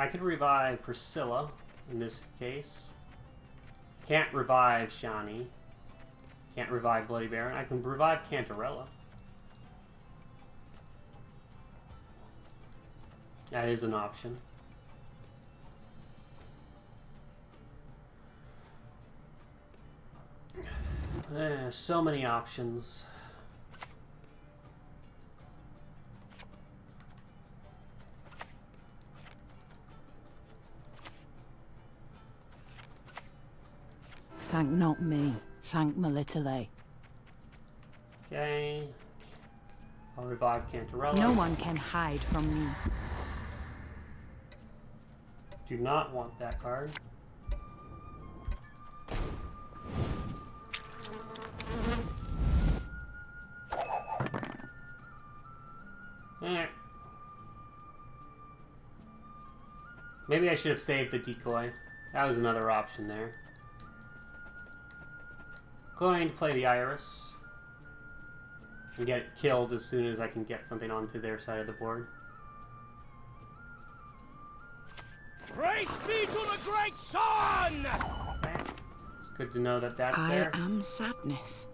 I could revive Priscilla in this case. Can't revive Shani. Can't revive Bloody Baron. I can revive Cantarella. That is an option. Eh, so many options. Thank not me. Thank Melitele. Okay. I'll revive Cantarella. No one can hide from me. Do not want that card. Eh. Maybe I should have saved the decoy. That was another option there. Going to play the Iris. And get killed as soon as I can get something onto their side of the board. Praise be to the great sun! It's good to know that that's I there. am sadness.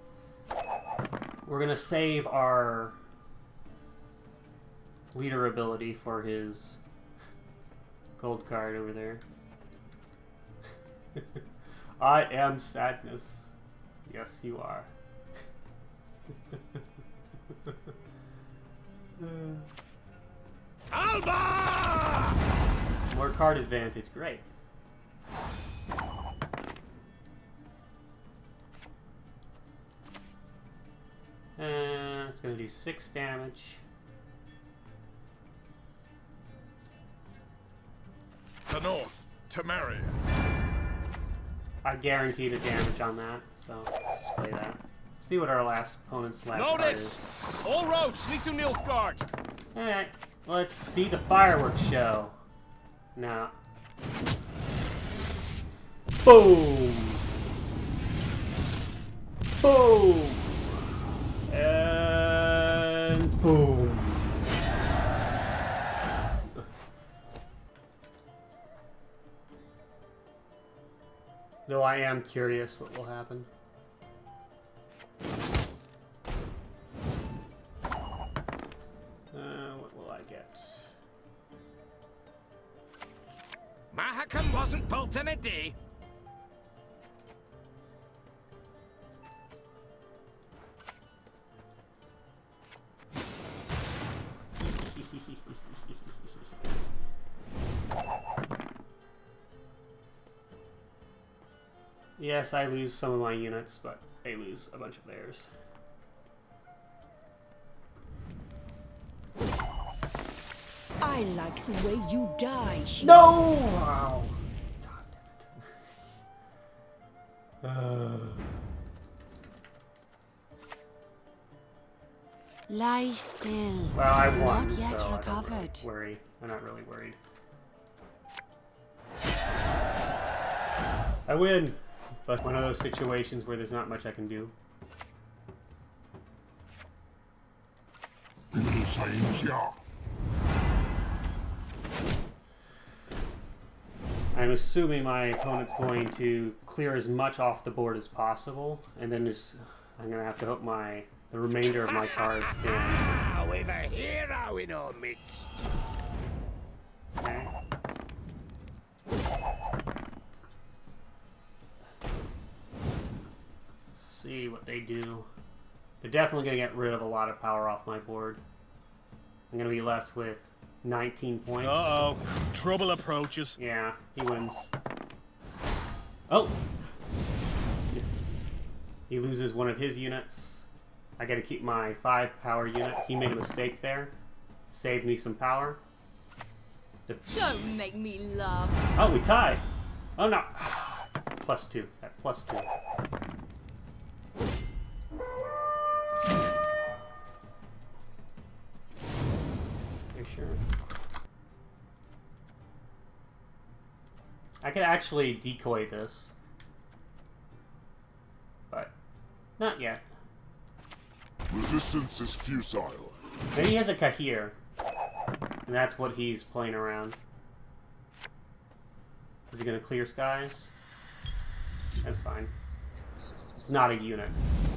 We're gonna save our leader ability for his gold card over there. I am sadness. Yes, you are. Alba! More card advantage, great. And it's gonna do six damage. The north, Temeria. I guarantee the damage on that, so let's play that. See what our last opponent's last. Notice! All roads lead to Nilfgaard. Alright, let's see the fireworks show. Now. Boom! Boom! And Though I am curious what will happen. Uh, what will I get? Mahakam wasn't built in a day. Yes, I lose some of my units, but they lose a bunch of theirs. I like the way you die, Shiva. No! Wow. Uh, Lie still. well, I Not won, yet so I don't recovered. really worry. I'm not really worried. I win! But one of those situations where there's not much I can do. I'm assuming my opponent's going to clear as much off the board as possible, and then just I'm gonna have to hope my the remainder of my cards can. Ah, we've a hero in our midst. Okay. See what they do. They're definitely gonna get rid of a lot of power off my board. I'm gonna be left with 19 points. Uh-oh. Trouble approaches. Yeah, he wins. Oh! Yes. He loses one of his units. I gotta keep my 5 power unit. He made a mistake there. Saved me some power. Don't make me laugh. Oh, we tied! Oh no! Plus 2. At plus 2. I could actually decoy this. But, not yet. Resistance is futile. Maybe he has a Cahir. And that's what he's playing around. Is he gonna clear skies? That's fine. It's not a unit,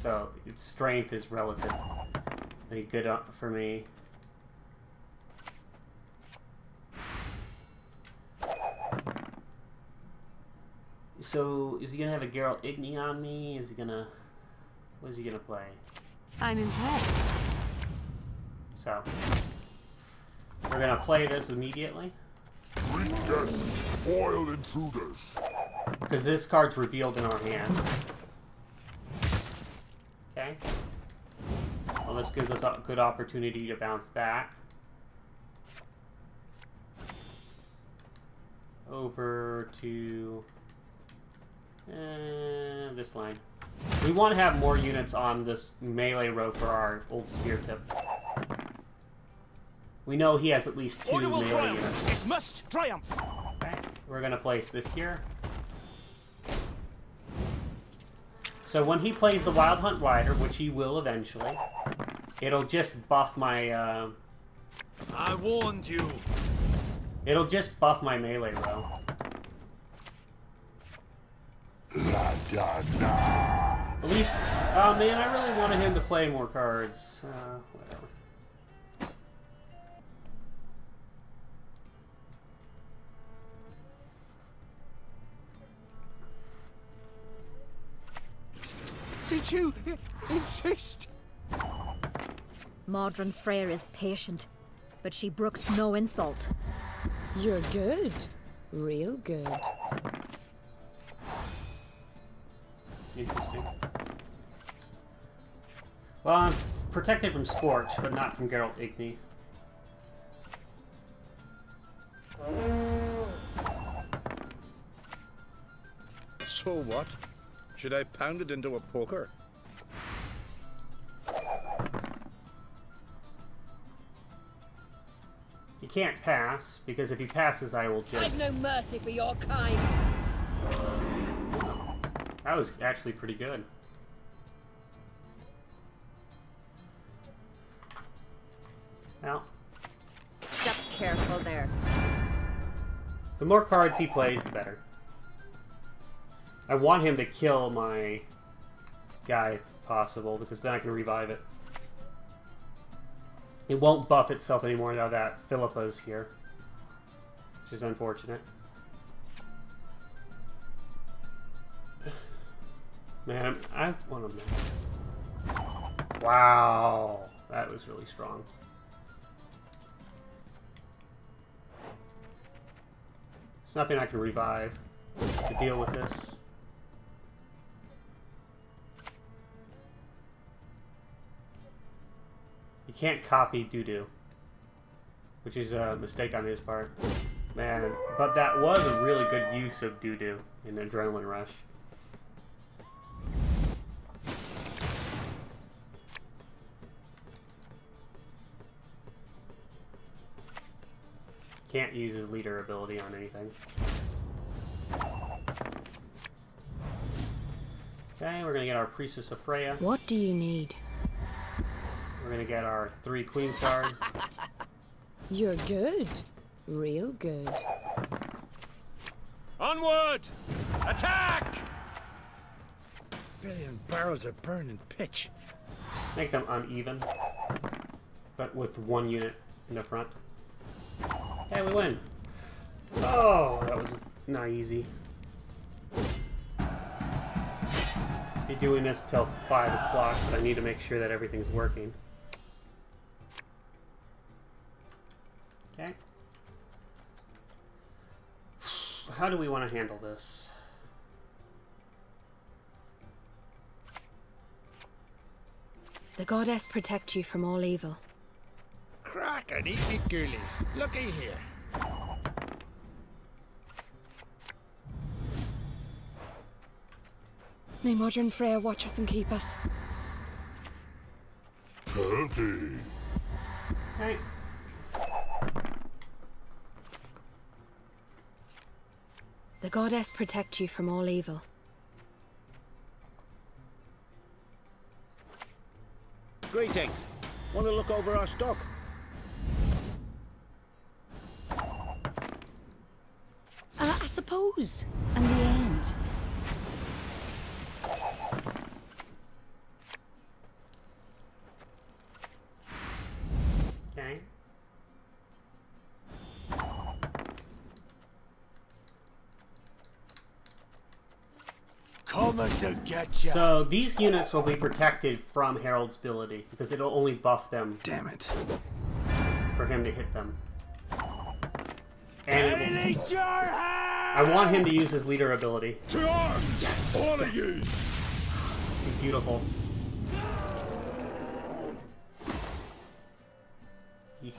so its strength is relative. Pretty good uh, for me. So, is he gonna have a Geralt Igni on me? Is he gonna... What is he gonna play? I'm impressed. So, we're gonna play this immediately. Greet guests, intruders. Because this card's revealed in our hands. Okay. Well, this gives us a good opportunity to bounce that. Over to uh, this line. We want to have more units on this melee row for our old spear tip. We know he has at least two Order will melee triumph. units. It must triumph. Okay, we're gonna place this here. So when he plays the Wild Hunt Rider, which he will eventually, it'll just buff my, uh, I warned you. it'll just buff my melee row. At least, oh man, I really wanted him to play more cards. Uh, whatever. Since you insist. Modron Freyr is patient, but she brooks no insult. You're good. Real good. Interesting. Well, I'm protected from Scorch, but not from Geralt Igni. So what? Should I pound it into a poker? He can't pass, because if he passes, I will just... I've no mercy for your kind. That was actually pretty good. Now. Step careful there. the more cards he plays, the better. I want him to kill my guy if possible, because then I can revive it. It won't buff itself anymore now that Philippa's here. Which is unfortunate. Man, I want to. Wow, that was really strong. There's nothing I can revive to deal with this. You can't copy doo-doo, which is a mistake on his part. Man, but that was a really good use of doo-doo in Adrenaline Rush. Can't use his leader ability on anything. Okay, we're gonna get our Priestess of Freya. What do you need? We're gonna get our three Queen's Guard. You're good. Real good. Onward! Attack! Billion barrels of burning pitch. Make them uneven, but with one unit in the front. Hey, we win! Oh, that was not easy. Be doing this till 5 o'clock, but I need to make sure that everything's working. Okay. How do we want to handle this? The goddess protect you from all evil. Crack and eat me girlies. Looky here. May Modern Freya watch us and keep us. Dirty. Okay. The goddess protect you from all evil. Greetings. Want to look over our stock? I suppose suppose. And the end. Okay. Coming to get ya. So these units will be protected from Harold's ability because it'll only buff them Damn it. for him to hit them. And it will- your hand! I want him to use his leader ability. To arms! All of yous! Be beautiful.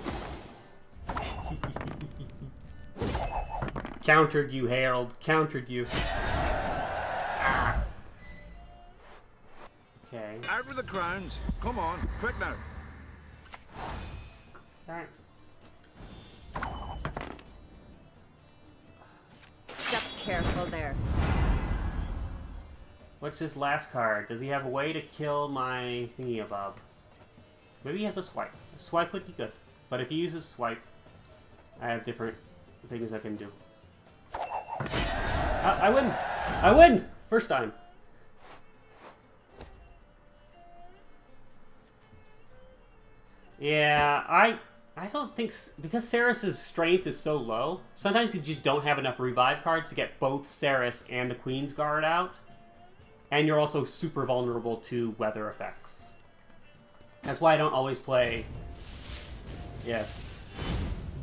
Countered you, Harold. Countered you. Ah. Okay. Out with the crowns. Come on, quick now. Alright. Just careful there. What's his last card? Does he have a way to kill my thingy above? Maybe he has a swipe. A swipe would be good. But if he uses swipe, I have different things I can do. I, I win! I win! First time. Yeah, I I don't think because Saris's strength is so low. Sometimes you just don't have enough revive cards to get both Saris and the Queen's Guard out, and you're also super vulnerable to weather effects. That's why I don't always play. Yes,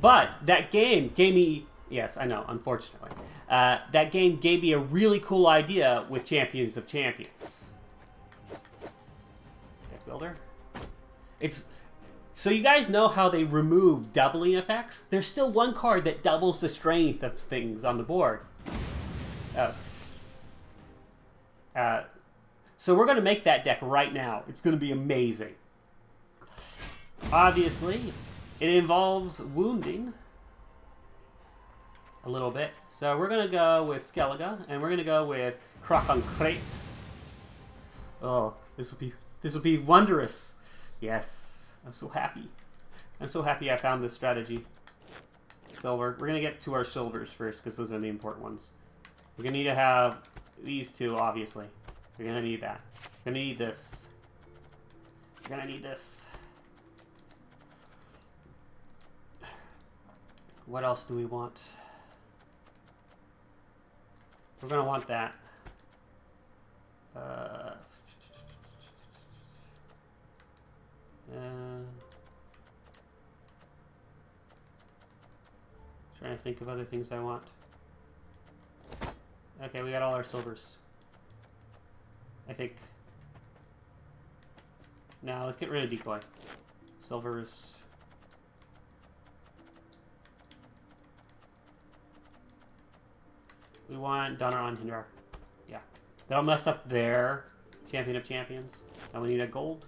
but that game gave me. Yes, I know. Unfortunately, uh, that game gave me a really cool idea with Champions of Champions. Deck builder. It's so you guys know how they remove doubling effects? There's still one card that doubles the strength of things on the board. Oh. Uh, so we're going to make that deck right now. It's going to be amazing. Obviously, it involves wounding a little bit. So we're going to go with Skellige, and we're going to go with Crach an Craite. Oh, this will be this will be wondrous. Yes, I'm so happy. I'm so happy I found this strategy. Silver. We're gonna get to our silvers first because those are the important ones. We're gonna need to have these two, obviously. We're gonna need that. We're gonna need this. We're gonna need this. What else do we want? We're gonna want that. Uh, Uh, trying to think of other things I want. Okay, we got all our silvers. I think. Now let's get rid of decoy. Silvers. We want Donar an Hindar. Yeah. That'll mess up their champion of champions. And we need a gold.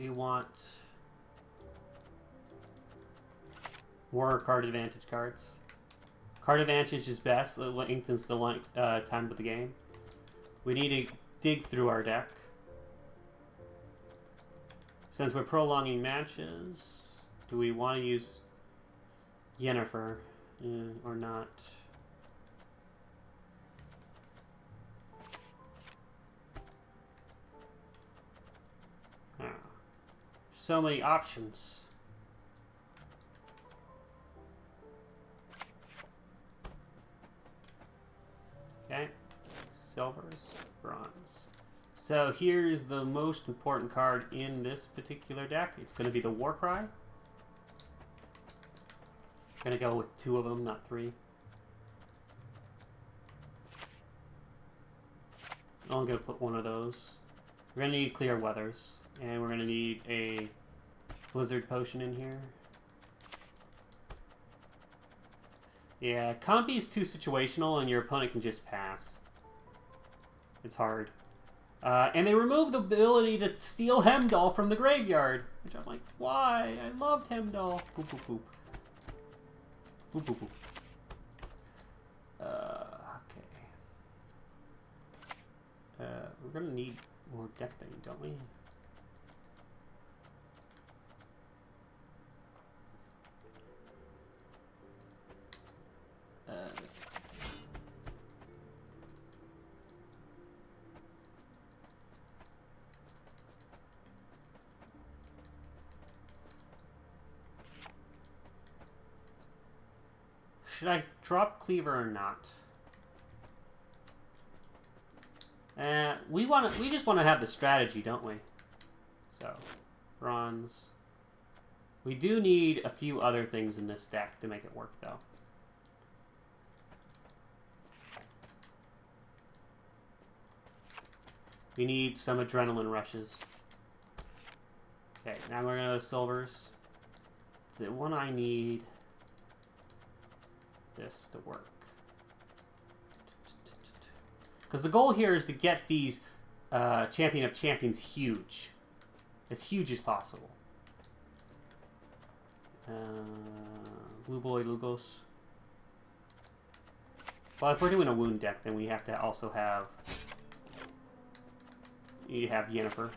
We want more card advantage cards. Card advantage is best. It lengthens the length, uh, time of the game. We need to dig through our deck. Since we're prolonging matches, do we want to use Yennefer uh, or not? So many options. Okay. Silvers, bronze. So here's the most important card in this particular deck. It's going to be the Warcry. Gonna go with two of them, not three. I'm gonna put one of those. We're gonna need clear weathers, and we're gonna need a blizzard potion in here. Yeah, Compi is too situational, and your opponent can just pass. It's hard. Uh, and they removed the ability to steal Hemdall from the graveyard, which I'm like, why? I loved Hemdall. Boop boop boop. Boop boop boop. Uh, okay. Uh, we're gonna need more deck thing, don't we? Should I drop Cleaver or not? Uh, we want to. We just want to have the strategy, don't we? So, bronze. We do need a few other things in this deck to make it work, though. We need some adrenaline rushes. Okay, now we're gonna go to silvers. The one I need this to work. Because the goal here is to get these uh, Champion of Champions huge. As huge as possible. Uh, Blue Boy Lugos. Well, if we're doing a wound deck, then we have to also have... You have Yennefer.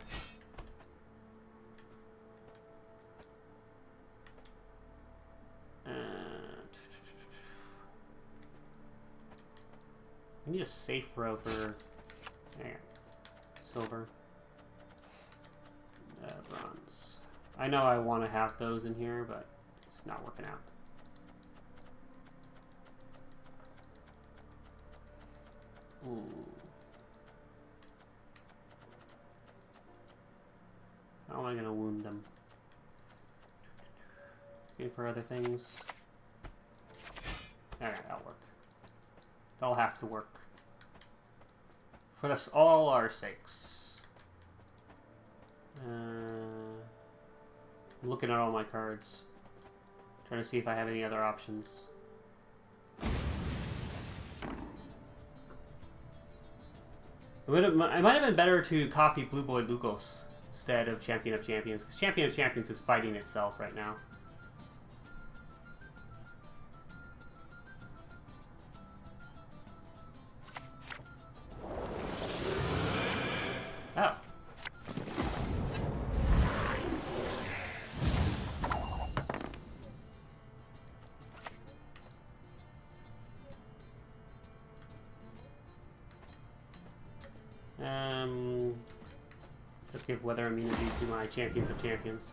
We need a safe row for there. silver, uh, bronze. I know I want to have those in here, but it's not working out. Ooh. How am I gonna wound them? Looking for other things. Alright, that'll work. They'll have to work. For us all our sakes. Uh, I'm looking at all my cards. Trying to see if I have any other options. It, it might have been better to copy Blue Boy Lucas instead of Champion of Champions, because Champion of Champions is fighting itself right now. Weather immunity to my champions of champions.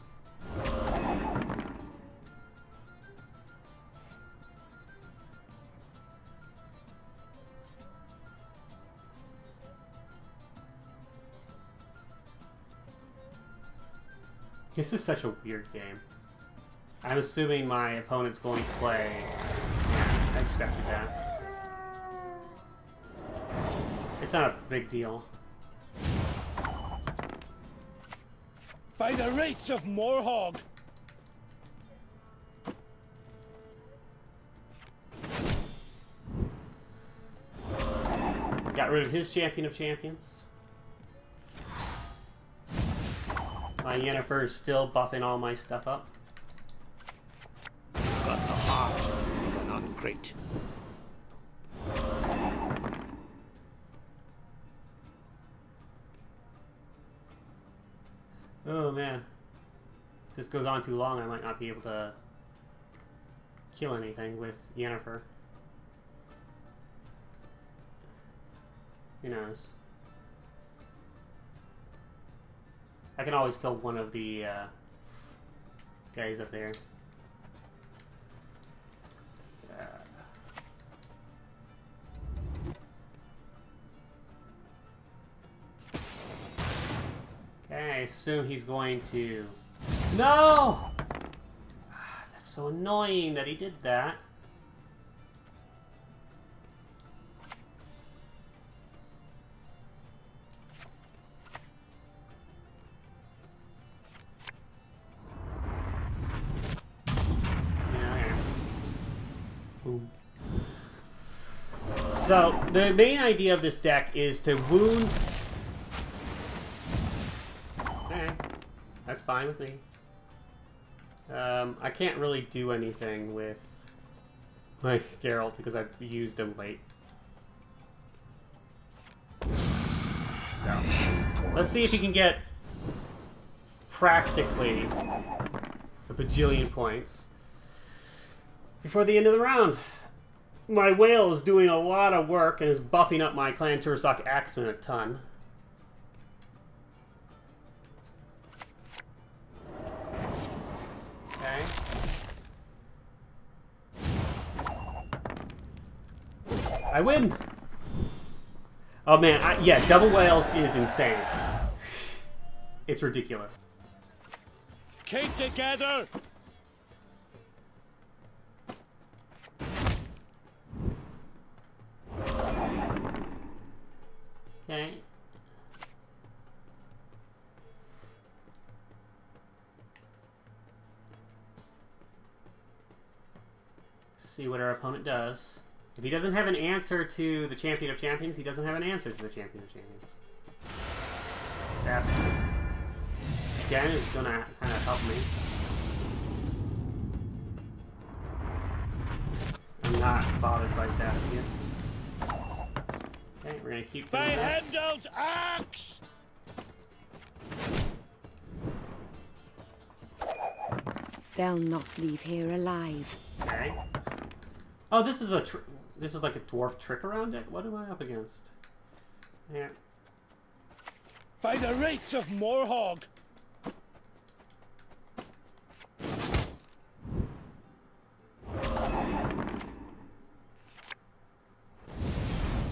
This is such a weird game. I'm assuming my opponent's going to play. Yeah, I expected that. It's not a big deal. By the rates of Morhog! Got rid of his champion of champions. My Yennefer is still buffing all my stuff up. Got the heart of an ungreat. Oh man. If this goes on too long, I might not be able to kill anything with Yennefer. Who knows? I can always kill one of the uh, guys up there. Assume he's going to... No! Ah, That's so annoying that he did that. Yeah, okay. Boom. So, the main idea of this deck is to wound Okay, that's fine with me. Um, I can't really do anything with my Geralt because I've used him late. Let's see if he can get practically a bajillion points before the end of the round. My whale is doing a lot of work and is buffing up my Clan Tuirseach Axeman a ton. I win. Oh man, I, yeah, double whales is insane. It's ridiculous. Keep together! Okay. See what our opponent does. If he doesn't have an answer to the Champion of Champions, he doesn't have an answer to the Champion of Champions. Assassin. Again is gonna kind of help me. I'm not bothered by Sassian. Okay, we're gonna keep By doing this. Hendel's axe! They'll not leave here alive. Okay. Oh, this is a tr this is like a dwarf trick around it. What am I up against? Yeah. By the rates of Morhog!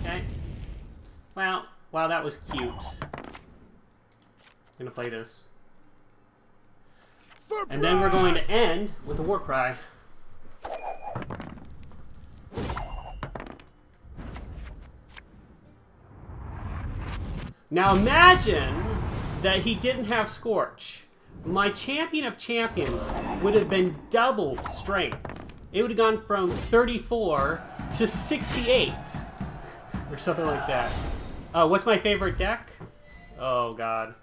Okay. Well, wow, that was cute. gonna play this. And then we're going to end with a war cry. Now imagine that he didn't have Scorch. My champion of champions would have been double strength. It would have gone from 34 to 68. Or something like that. Uh, what's my favorite deck? Oh god.